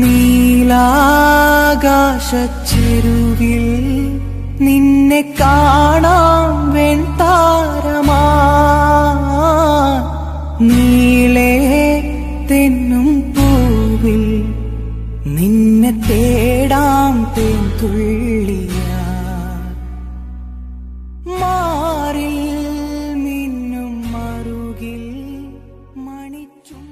നീലാകാശച്ചെരുവിൽ നിന്നെ കാണാം വെൺതാരമാ. നീളേ തെന്നും പൂവിൽ നിന്നെ തേടാം തേൻതുള്ളിയ. മാറിൽ മിന്നും മറുകിൽ മണിച്ചും